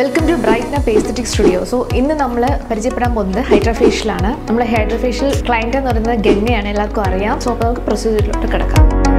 Welcome to bright nap aesthetic studio so ഇന്ന് നമ്മൾ പരിചയപ്പെടാൻ പോകുന്നത് ഹൈഡ്രോഫേഷ്യലാണ്. നമ്മൾ ഹൈഡ്രോഫേഷ്യൽ ക്ലയന്റ് എന്ന് പറയുന്നത് ഗംഗയാണ് എല്ലാവർക്കും അറിയാം. സോ അപ്പോൾ നമുക്ക് പ്രൊസീജിയറിലോട്ട് കിടക്കാം.